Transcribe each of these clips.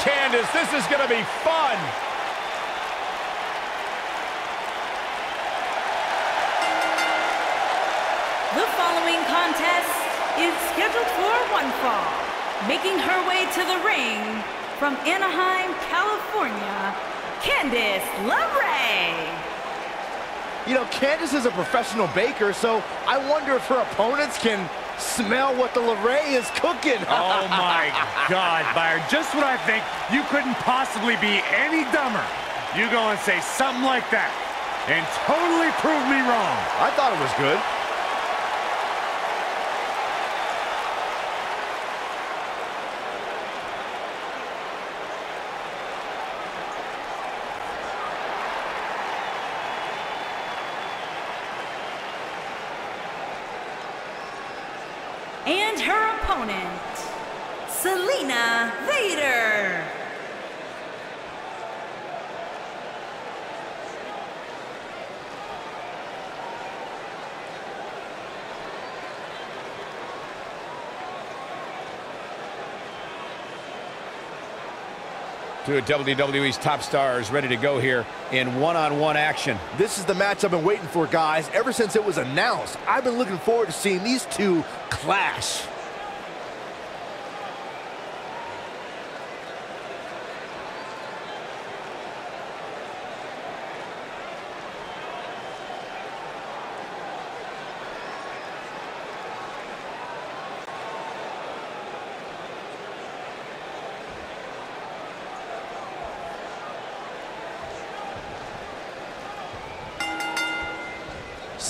Candice. This is going to be fun. The following contest is scheduled for one fall. Making her way to the ring from Anaheim, California, Candice LeRae. You know, Candice is a professional baker, so I wonder if her opponents can smell what the LeRae is cooking. oh, my God, Byron. Just when I think you couldn't possibly be any dumber, you go and say something like that and totally prove me wrong. I thought it was good. And her opponent, Zelina Vega. Two of WWE's top stars ready to go here in one-on-one -on -one action. This is the match I've been waiting for, guys. Ever since it was announced, I've been looking forward to seeing these two clash.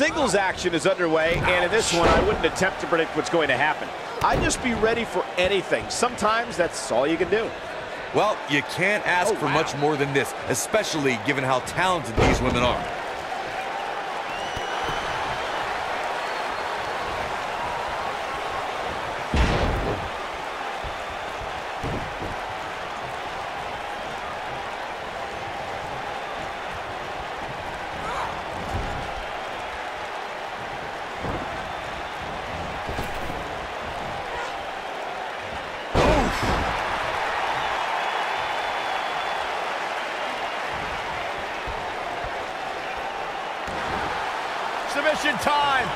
Singles action is underway, and in this one, I wouldn't attempt to predict what's going to happen. I'd just be ready for anything. Sometimes that's all you can do. Well, you can't ask oh, for wow. much more than this, especially given how talented these women are. Submission time.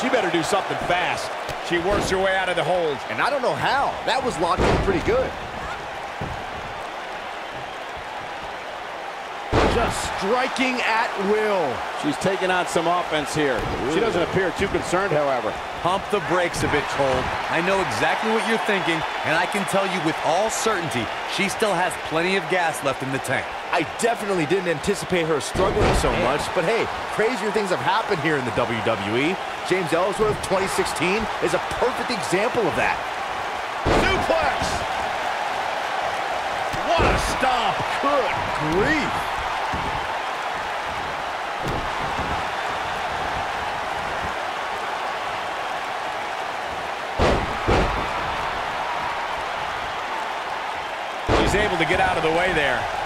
She better do something fast. She works her way out of the hold. And I don't know how. That was locked in pretty good. Just striking at will. She's taking on some offense here. She doesn't appear too concerned, however. Pump the brakes a bit, Cole. I know exactly what you're thinking, and I can tell you with all certainty, she still has plenty of gas left in the tank. I definitely didn't anticipate her struggling so much, but hey, crazier things have happened here in the WWE. James Ellsworth 2016 is a perfect example of that. Suplex! What a stomp! Good grief. He's able to get out of the way there.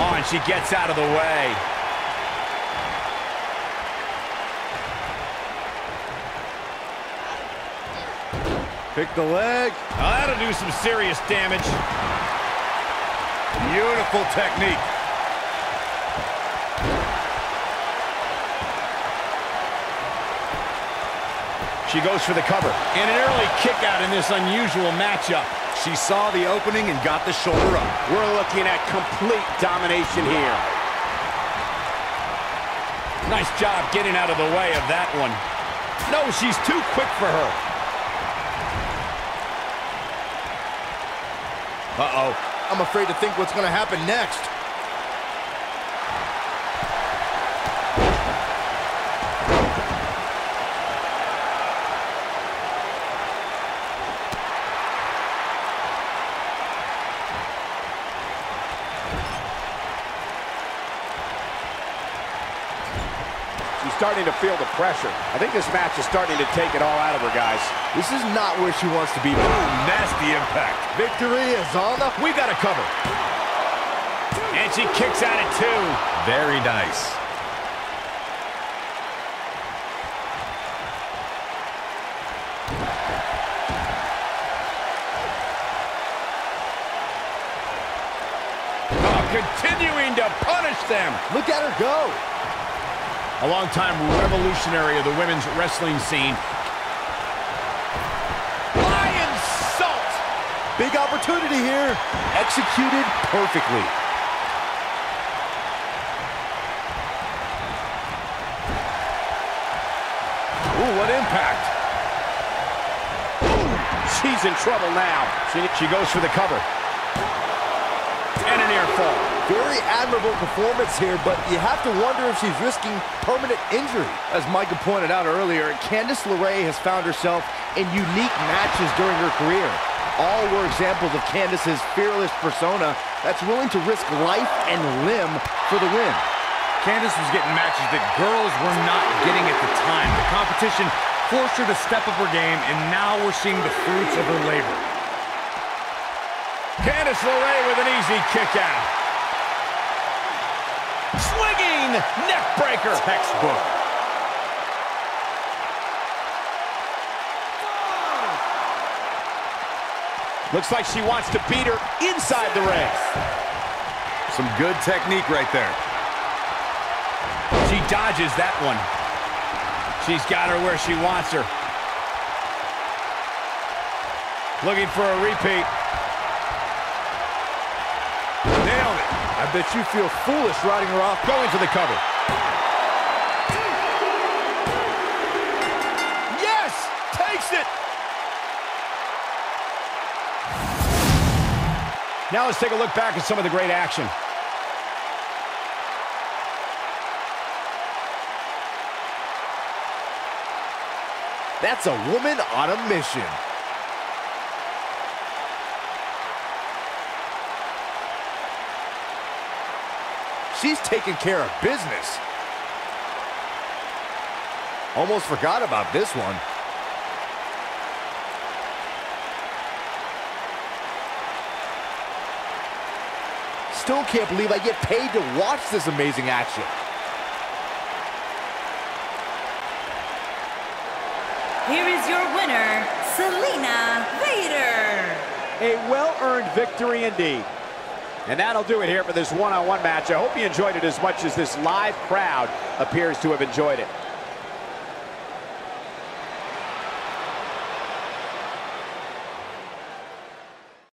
Oh, and she gets out of the way. Pick the leg. Oh, that'll do some serious damage. Beautiful technique. She goes for the cover. And an early kick out in this unusual matchup. She saw the opening and got the shoulder up. We're looking at complete domination here. Nice job getting out of the way of that one. No, she's too quick for her. Uh-oh. I'm afraid to think what's going to happen next. starting to feel the pressure. I think this match is starting to take it all out of her, guys. This is not where she wants to be. Boom, nasty impact. Victory is on the... We got to cover. And she kicks out at two. Very nice. Oh, continuing to punish them. Look at her go. A longtime revolutionary of the women's wrestling scene. Lion salt. Big opportunity here. Executed perfectly. Ooh, what impact. She's in trouble now. She, she goes for the cover. And an ear fall. Very admirable performance here, but you have to wonder if she's risking permanent injury. As Micah pointed out earlier, Candice LeRae has found herself in unique matches during her career. All were examples of Candice's fearless persona that's willing to risk life and limb for the win. Candice was getting matches that girls were not getting at the time. The competition forced her to step up her game, and now we're seeing the fruits of her labor. Candice LeRae with an easy kick out. Swinging neck breaker. Textbook. Looks like she wants to beat her inside the ring. Some good technique right there. She dodges that one. She's got her where she wants her. Looking for a repeat. I bet you feel foolish riding her off. Going for the cover. Yes! Takes it! Now let's take a look back at some of the great action. That's a woman on a mission. She's taking care of business. Almost forgot about this one. Still can't believe I get paid to watch this amazing action. Here is your winner, Zelina Vega. A well-earned victory indeed. And that'll do it here for this one-on-one -on -one match. I hope you enjoyed it as much as this live crowd appears to have enjoyed it.